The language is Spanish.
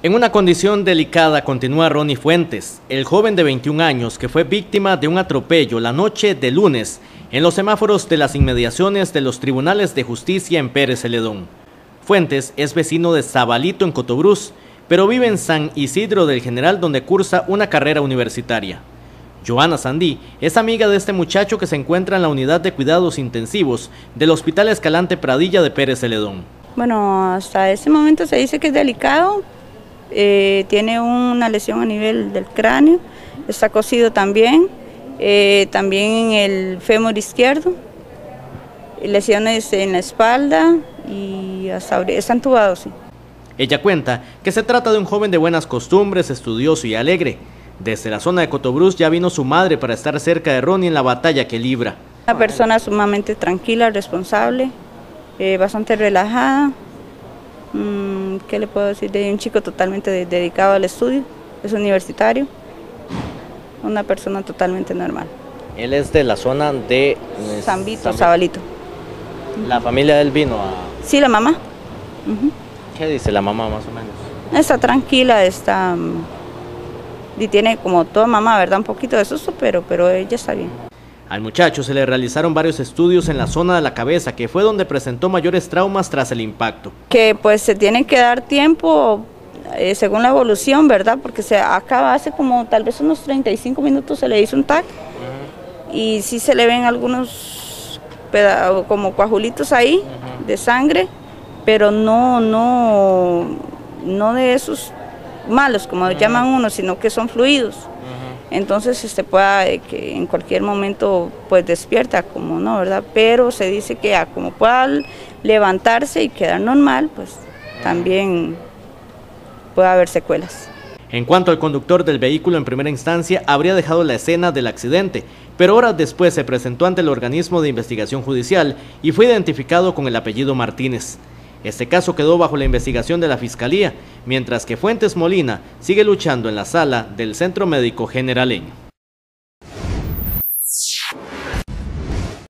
En una condición delicada continúa Ronnie Fuentes, el joven de 21 años que fue víctima de un atropello la noche de lunes en los semáforos de las inmediaciones de los tribunales de justicia en Pérez Celedón. Fuentes es vecino de Zabalito en Cotobruz, pero vive en San Isidro del General donde cursa una carrera universitaria. Joana Sandí es amiga de este muchacho que se encuentra en la unidad de cuidados intensivos del Hospital Escalante Pradilla de Pérez Celedón. Bueno, hasta ese momento se dice que es delicado, eh, tiene una lesión a nivel del cráneo, está cosido también, eh, también en el fémur izquierdo, lesiones en la espalda y hasta está entubado, sí. Ella cuenta que se trata de un joven de buenas costumbres, estudioso y alegre. Desde la zona de Cotobruz ya vino su madre para estar cerca de Ronnie en la batalla que libra. Una persona sumamente tranquila, responsable, eh, bastante relajada, ¿qué le puedo decir? De un chico totalmente dedicado al estudio, es universitario, una persona totalmente normal. Él es de la zona de... San Vito, Zabalito. ¿La familia del vino a...? Sí, la mamá. ¿Qué dice la mamá más o menos? Está tranquila, está... Mm, y tiene como toda mamá, ¿verdad? Un poquito de susto, pero, pero ella está bien. Al muchacho se le realizaron varios estudios en la zona de la cabeza, que fue donde presentó mayores traumas tras el impacto. Que pues se tiene que dar tiempo eh, según la evolución, ¿verdad? Porque se acaba hace como tal vez unos 35 minutos se le hizo un TAC y sí se le ven algunos como coajulitos ahí de sangre, pero no, no, no de esos malos como llaman uno, sino que son fluidos entonces este pueda que en cualquier momento pues despierta como no, ¿verdad? Pero se dice que como pueda levantarse y quedar normal, pues también puede haber secuelas. En cuanto al conductor del vehículo en primera instancia, habría dejado la escena del accidente, pero horas después se presentó ante el organismo de investigación judicial y fue identificado con el apellido Martínez. Este caso quedó bajo la investigación de la Fiscalía, mientras que Fuentes Molina sigue luchando en la sala del Centro Médico Generaleño.